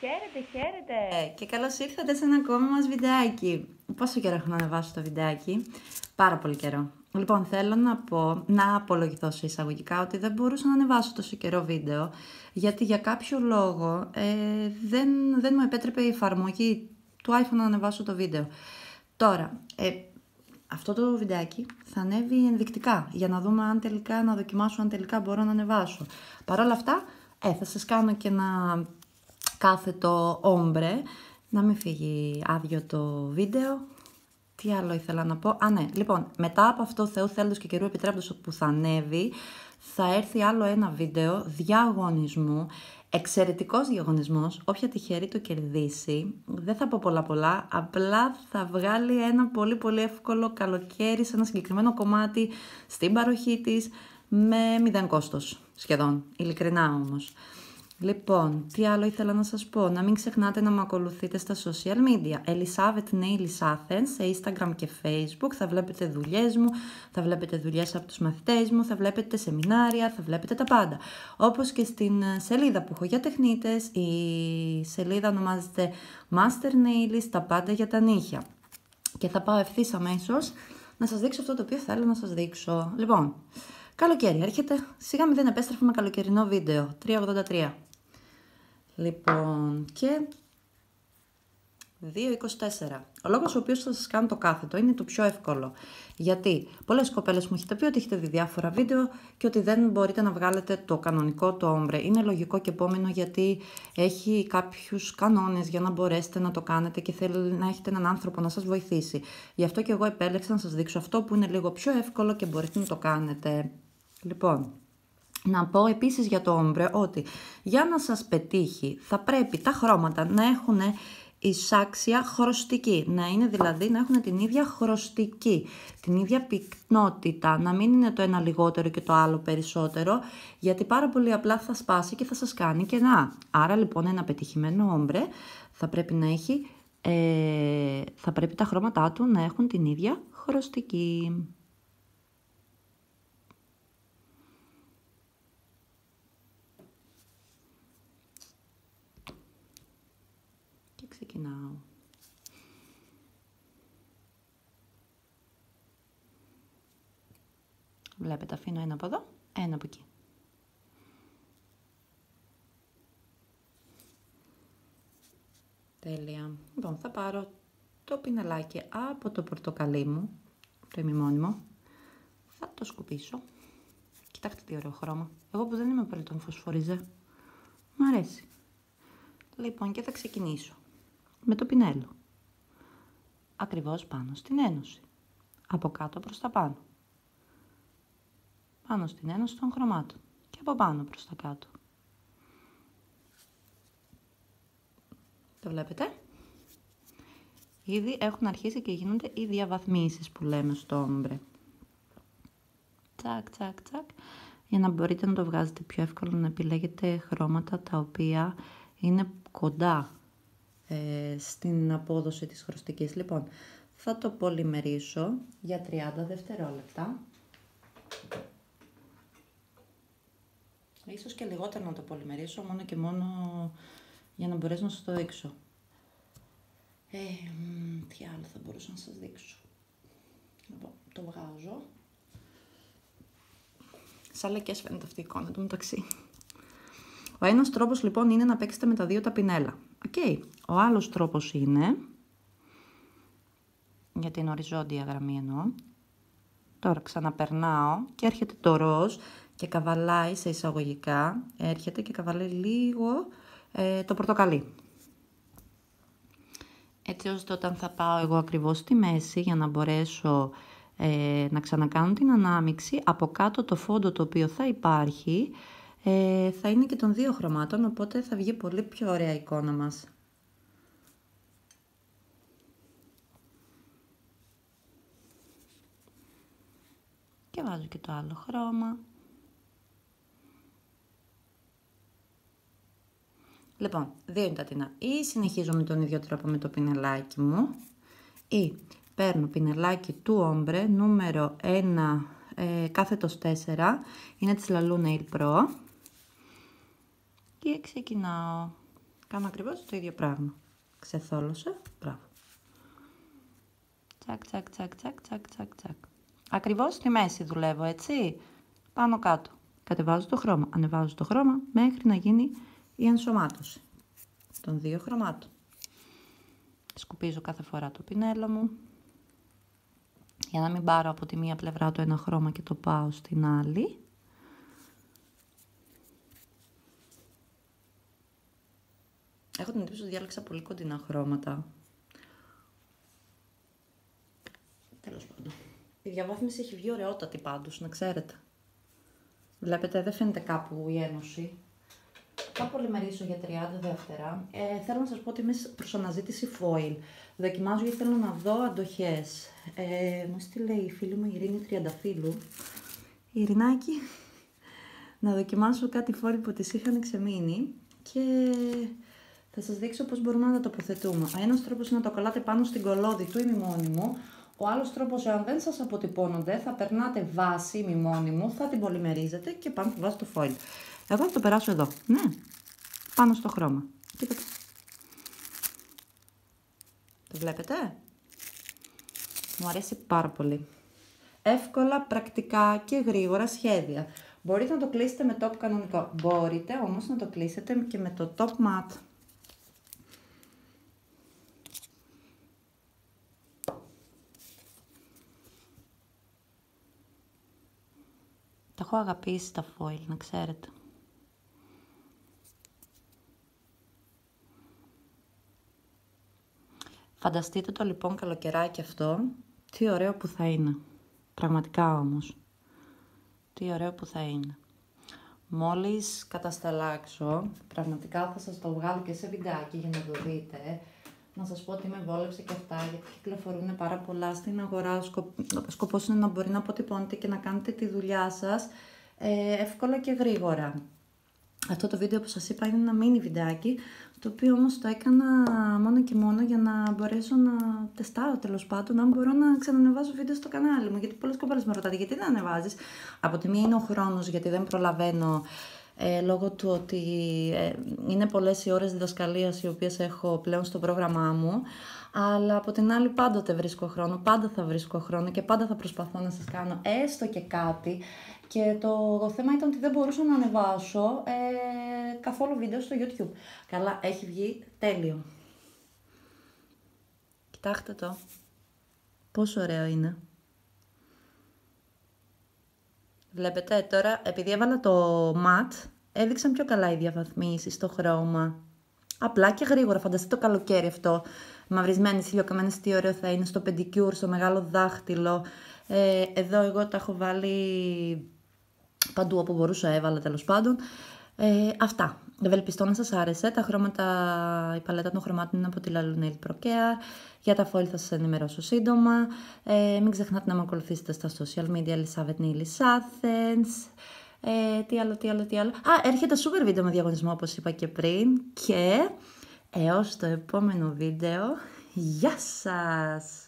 Χαίρετε, χαίρετε! Ε, και καλώς ήρθατε σε ένα ακόμα μας βιντεάκι. Πόσο καιρό έχω να ανεβάσω το βιντεάκι; Πάρα πολύ καιρό. Λοιπόν, θέλω να πω, να απολογηθώ σε εισαγωγικά ότι δεν μπορούσα να ανεβάσω τόσο καιρό βίντεο, γιατί για κάποιο λόγο ε, δεν, δεν μου επέτρεπε η εφαρμογή του iPhone να ανεβάσω το βίντεο. Τώρα, ε, αυτό το βιντεάκι θα ανέβει ενδεικτικά, για να δούμε αν τελικά, να δοκιμάσω αν τελικά μπορώ να ανεβάσω. Παρ' όλα αυτά, ε, θα σας κάνω και ένα κάθετο όμπρε, να μην φύγει άδειο το βίντεο. Τι άλλο ήθελα να πω; Α, ναι. Λοιπόν, μετά από αυτό Θεού θέλοντος και καιρού επιτρέποντος που θα ανέβει, θα έρθει άλλο ένα βίντεο διαγωνισμού. Εξαιρετικός διαγωνισμός. Όποια τυχερή το κερδίσει, δεν θα πω πολλά πολλά, απλά θα βγάλει ένα πολύ πολύ εύκολο καλοκαίρι σε ένα συγκεκριμένο κομμάτι στην παροχή της με μηδέν κόστος σχεδόν, ειλικρινά όμως. Λοιπόν, τι άλλο ήθελα να σας πω. Να μην ξεχνάτε να με ακολουθείτε στα social media. Elizabeth Nailis Athens σε Instagram και Facebook. Θα βλέπετε δουλειές μου, θα βλέπετε δουλειές από τους μαθητές μου, θα βλέπετε σεμινάρια, θα βλέπετε τα πάντα. Όπως και στην ε, σελίδα που έχω για τεχνίτες, η σελίδα ονομάζεται Master Nailis, τα πάντα για τα νύχια. Και θα πάω ευθύς αμέσως να σας δείξω αυτό το οποίο θέλω να σας δείξω. Λοιπόν, καλοκαίρι έρχεται. Σιγά μην δεν επέστρεφα με καλοκαιρινό βίντεο. 383. Λοιπόν, και 2.24. Ο λόγος ο οποίος θα σας κάνω το κάθετο είναι το πιο εύκολο. Γιατί πολλές κοπέλες μου έχετε πει ότι έχετε δει διάφορα βίντεο και ότι δεν μπορείτε να βγάλετε το κανονικό το όμπρε. Είναι λογικό και επόμενο γιατί έχει κάποιους κανόνες για να μπορέσετε να το κάνετε και θέλει να έχετε έναν άνθρωπο να σας βοηθήσει. Γι' αυτό και εγώ επέλεξα να σας δείξω αυτό που είναι λίγο πιο εύκολο και μπορείτε να το κάνετε. Λοιπόν, να πω επίσης για το όμπρε ότι για να σας πετύχει θα πρέπει τα χρώματα να έχουν εισάξια χρωστική, να είναι δηλαδή να έχουν την ίδια χρωστική, την ίδια πυκνότητα, να μην είναι το ένα λιγότερο και το άλλο περισσότερο, γιατί πάρα πολύ απλά θα σπάσει και θα σας κάνει και να. Άρα λοιπόν ένα πετυχημένο όμπρε θα πρέπει να έχει, ε, θα πρέπει τα χρώματά του να έχουν την ίδια χρωστική. Ξεκινάω. Βλέπετε, αφήνω ένα από εδώ, ένα από εκεί. Τέλεια. Λοιπόν, θα πάρω το πινελάκι από το πορτοκαλί μου, το ημιμόνιμο. Θα το σκουπίσω. Κοιτάξτε τι ωραίο χρώμα. Εγώ που δεν είμαι πολύ τον φωσφοριζέ. Μ' αρέσει. Λοιπόν, και θα ξεκινήσω με το πινέλο. Ακριβώς πάνω στην ένωση. Από κάτω προς τα πάνω. Πάνω στην ένωση των χρωμάτων. Και από πάνω προς τα κάτω. Το βλέπετε; Ήδη έχουν αρχίσει και γίνονται οι διαβαθμίσεις που λέμε στο όμπρε. Τσακ, τσακ, τσακ. Για να μπορείτε να το βγάζετε πιο εύκολα να επιλέγετε χρώματα τα οποία είναι κοντά ε, στην απόδοση της χρωστικής. Λοιπόν, θα το πολυμερίσω για 30 δευτερόλεπτα. Ίσως και λιγότερο να το πολυμερίσω, μόνο και μόνο για να μπορέσω να σας το δείξω. Ε, τι άλλο θα μπορούσα να σας δείξω. Λοιπόν, το βγάζω. Σαν λεκές φαίνεται αυτή η εικόνα του μεταξύ. Ο ένας τρόπος λοιπόν είναι να παίξετε με τα δύο τα πινέλα. Okay. Ο άλλος τρόπος είναι, για την οριζόντια γραμμή εννοώ, τώρα ξαναπερνάω και έρχεται το ροζ και καβαλάει σε εισαγωγικά, έρχεται και καβαλάει λίγο ε, το πορτοκαλί. Έτσι ώστε όταν θα πάω εγώ ακριβώς στη μέση για να μπορέσω ε, να ξανακάνω την ανάμιξη, από κάτω το φόντο το οποίο θα υπάρχει ε, θα είναι και των δύο χρωμάτων, οπότε θα βγει πολύ πιο ωραία εικόνα μας. Και βάζω και το άλλο χρώμα. Λοιπόν, δύο είναι τα τεινά. Ή συνεχίζω με τον ίδιο τρόπο με το πινελάκι μου ή παίρνω πινελάκι του όμπρε νούμερο 1 ε, κάθετος 4 είναι της Lalou Nail Pro και ξεκινάω. Κάνω ακριβώς το ίδιο πράγμα. Ξεθόλωσε. Μπράβο. Τσακ, τσακ, τσακ, τσακ, τσακ, τσακ, τσακ. Ακριβώς στη μέση δουλεύω, έτσι. Πάνω κάτω. Κατεβάζω το χρώμα. Ανεβάζω το χρώμα μέχρι να γίνει η ενσωμάτωση των δύο χρωμάτων. Σκουπίζω κάθε φορά το πινέλο μου. Για να μην πάρω από τη μία πλευρά το ένα χρώμα και το πάω στην άλλη. Έχω την εντύπωση ότι διάλεξα πολύ κοντινά χρώματα. Τέλος πάντων. Η διαβάθμιση έχει βγει ωραιότατη πάντως, να ξέρετε. Βλέπετε, δεν φαίνεται κάπου η ένωση. Θα πολυμερίσω για 30 δεύτερα. Ε, θέλω να σας πω ότι είμαι προς αναζήτηση foil. Δοκιμάζω γιατί θέλω να δω αντοχές. Ε, μου στείλε η φίλη μου η Ειρήνη Τριανταφύλου. Η Ειρηνάκη, να δοκιμάσω κάτι foil που της είχαν ξεμείνει και θα σας δείξω πώς μπορούμε να τα τοποθετούμε. Ο ένας τρόπος είναι να το κολλάτε πάνω στην κολόδη του ημιμόνιμου. Ο άλλος τρόπος, αν δεν σας αποτυπώνονται, θα περνάτε βάση ημιμόνιμου, θα την πολυμερίζετε και πάνω θα βάζετε το foil. Εγώ θα το περάσω εδώ. Ναι, πάνω στο χρώμα. Κοίτατε. Το βλέπετε; Μου αρέσει πάρα πολύ. Εύκολα, πρακτικά και γρήγορα σχέδια. Μπορείτε να το κλείσετε με top κανονικό. Μπορείτε όμως να το κλείσετε και με το top matte. Έχω αγαπήσει τα foil, να ξέρετε. Φανταστείτε το λοιπόν καλοκαιράκι αυτό, τι ωραίο που θα είναι. Πραγματικά όμως. Τι ωραίο που θα είναι. Μόλις κατασταλάξω, πραγματικά θα σας το βγάλω και σε βιντεάκι για να το δείτε. Να σας πω ότι με βόλεψε και αυτά, γιατί κυκλοφορούν πάρα πολλά στην αγορά. Ο σκοπός είναι να μπορεί να αποτυπώνετε και να κάνετε τη δουλειά σας ε, εύκολα και γρήγορα. Αυτό το βίντεο που σας είπα είναι ένα mini βιντεάκι, το οποίο όμως το έκανα μόνο και μόνο για να μπορέσω να τεστάρω τέλος πάντων, αν μπορώ να ξανανεβάζω βίντεο στο κανάλι μου, γιατί πολλές κοπέλες με ρωτάτε γιατί δεν ανεβάζεις; Από τη μία είναι ο χρόνος, γιατί δεν προλαβαίνω ε, λόγω του ότι ε, είναι πολλές οι ώρες διδασκαλίας οι οποίες έχω πλέον στο πρόγραμμά μου, αλλά από την άλλη πάντοτε βρίσκω χρόνο, πάντα θα βρίσκω χρόνο και πάντα θα προσπαθώ να σας κάνω έστω και κάτι και το θέμα ήταν ότι δεν μπορούσα να ανεβάσω ε, καθόλου βίντεο στο YouTube. Καλά, έχει βγει τέλειο. Κοιτάξτε το. Πόσο ωραίο είναι. Βλέπετε τώρα, επειδή έβαλα το matte, έδειξαν πιο καλά οι διαφαθμίσεις στο χρώμα. Απλά και γρήγορα, φανταστείτε το καλοκαίρι αυτό. Μαυρισμένες ηλιοκαμένες, τι ωραίο θα είναι στο πεντικιούρ, στο μεγάλο δάχτυλο. Ε, εδώ εγώ τα έχω βάλει παντού όπου μπορούσα έβαλα τέλος πάντων. Ε, αυτά. Ευελπιστώ να σας άρεσε. Τα χρώματα, η παλέτα των χρωμάτων είναι από τη Nail Pro Care. Για τα foil θα σας ενημερώσω σύντομα. Ε, μην ξεχνάτε να με ακολουθήσετε στα social media Elizabeth Nilis Athens. Ε, τι άλλο, τι άλλο, τι άλλο. Α, έρχεται super βίντεο με διαγωνισμό όπως είπα και πριν. Και έως το επόμενο βίντεο. Γεια σας!